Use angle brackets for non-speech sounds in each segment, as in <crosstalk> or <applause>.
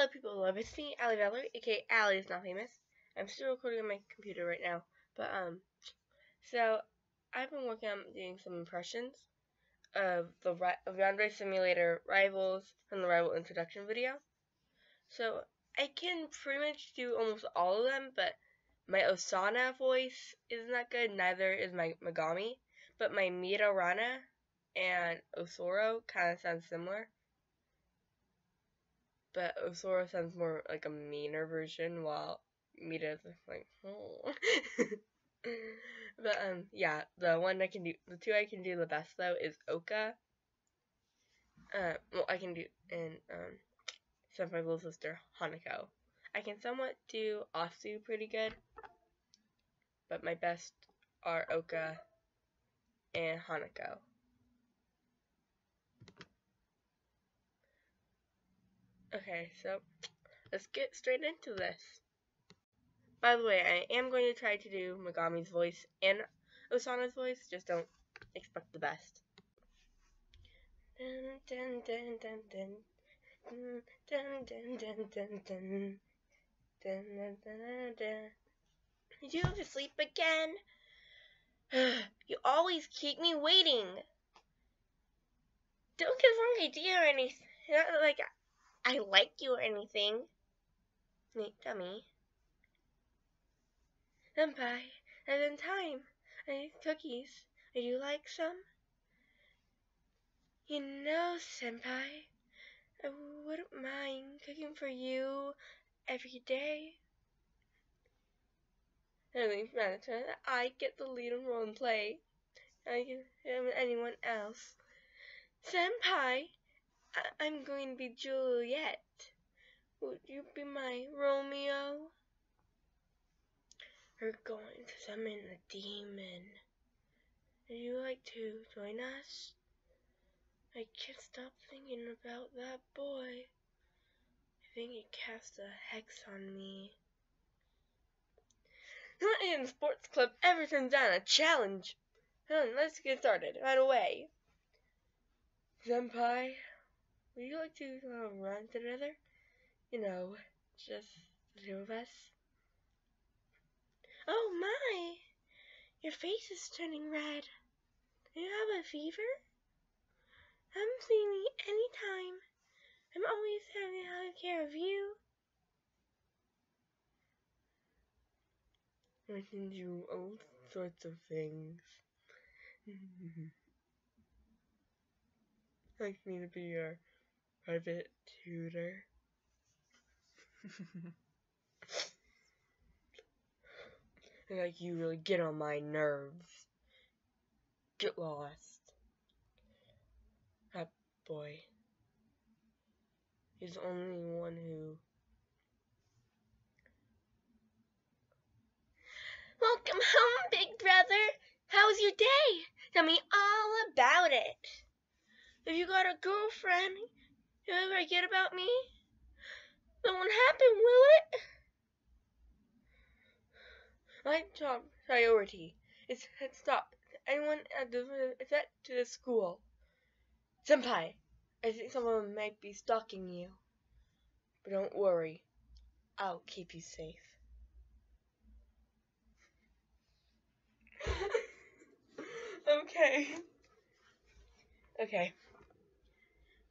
Hello, people love. It's me, Alley Valery, aka is not famous. I'm still recording on my computer right now, but um, so I've been working on doing some impressions of the of Yandere Simulator Rivals from the Rival introduction video. So I can pretty much do almost all of them, but my Osana voice isn't that good. Neither is my Megami, but my Mida Rana and Osoro kind of sound similar but Osoro sounds more like a meaner version, while Mida is like, oh. <laughs> but um, yeah, the one I can do, the two I can do the best though is Oka. Uh, well, I can do and um, Senpai Little Sister Hanako. I can somewhat do Asu pretty good, but my best are Oka and Hanako. Okay, so let's get straight into this. By the way, I am going to try to do Megami's voice and Osana's voice, just don't expect the best. Did you have to sleep again? <sighs> you always keep me waiting. Don't get wrong idea or anything. Like I like you or anything. Wait, tell me. Senpai, and in time. I need cookies. Would you like some? You know, Senpai, I wouldn't mind cooking for you every day. Everything's management. I get the lead and role and play. I can um, anyone else. Senpai, I- am going to be Juliet. Would you be my Romeo? We're going to summon a demon. Would you like to join us? I can't stop thinking about that boy. I think he cast a hex on me. Not in sports club ever down a challenge. let's get started right away. Senpai, you like to uh, run together? You know, just the two of us. Oh my! Your face is turning red. Do you have a fever? Come see me anytime. I'm always having to take care of you. I can do all sorts of things. <laughs> like me to be your private tutor. like you really get on my nerves. Get lost. That boy. He's the only one who Welcome home, big brother. How was your day? Tell me all about it. If you got a girlfriend, you ever forget about me? That won't happen, will it? My top priority is to stop anyone at the to the school. Senpai, I think someone might be stalking you. But don't worry, I'll keep you safe. <laughs> okay. Okay.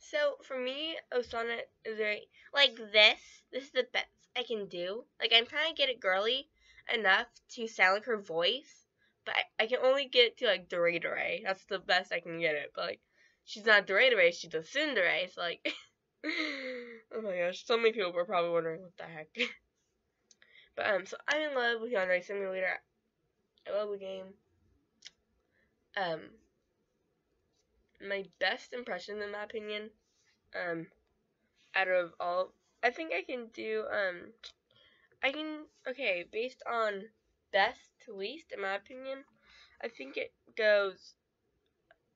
So for me, Osana is very like this. This is the best I can do. Like I'm trying to get it girly enough to sound like her voice, but I, I can only get it to like Doraemon. That's the best I can get it. But like she's not Doraemon, she's a Tsundere. So like, <laughs> oh my gosh, so many people were probably wondering what the heck. <laughs> but um, so I'm in love with Yandere Simulator. I love the game. Um, my best impression, in my opinion, um, out of all, I think I can do, um, I can, okay, based on best to least, in my opinion, I think it goes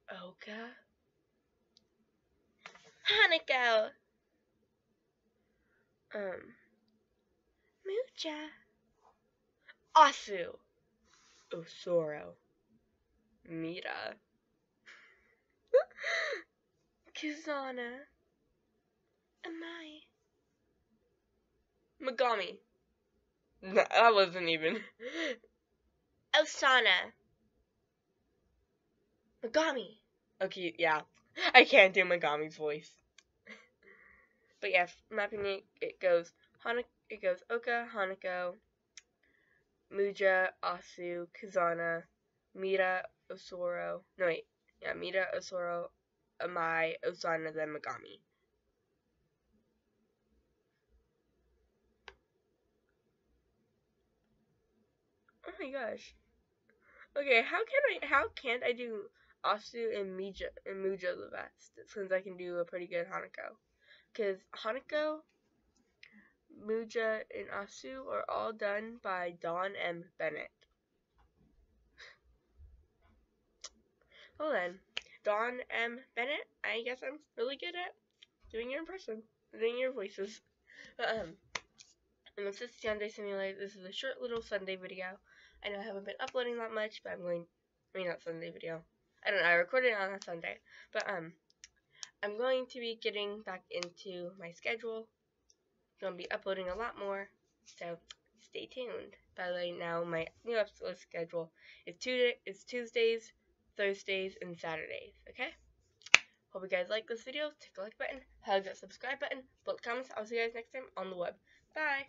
Oka, Hanako, um, Muja, Asu, Osoro, Mida. <laughs> Kizana. Am I? Megami. No, that wasn't even. <laughs> Osana. Megami. Okay, yeah. I can't do Megami's voice. <laughs> but yeah, mapping it, it goes Hana, it goes Oka, Hanako, Muja, Asu, Kizana, Mida, Osoro. No wait, yeah, Mida, Osoro, Amai, Osana, then Megami. My gosh. Okay, how can I? How can't I do Asu and Mija and Muja the best? Since I can do a pretty good Hanako, because Hanako, Muja, and Asu are all done by Dawn M. Bennett. <sighs> Well then, Dawn M. Bennett, I guess I'm really good at doing your impression, doing your voices. Um, and this is Sunday Simulator. This is a short little Sunday video. I know I haven't been uploading that much, but I'm going, I mean, not Sunday video. I don't know, I recorded it on a Sunday. But, um, I'm going to be getting back into my schedule. I'm going to be uploading a lot more, so stay tuned. By the way, now my new upload schedule is, two, is Tuesdays, Thursdays, and Saturdays, okay? Hope you guys like this video. Click the like button, hug that subscribe button, both comments. I'll see you guys next time on the web. Bye!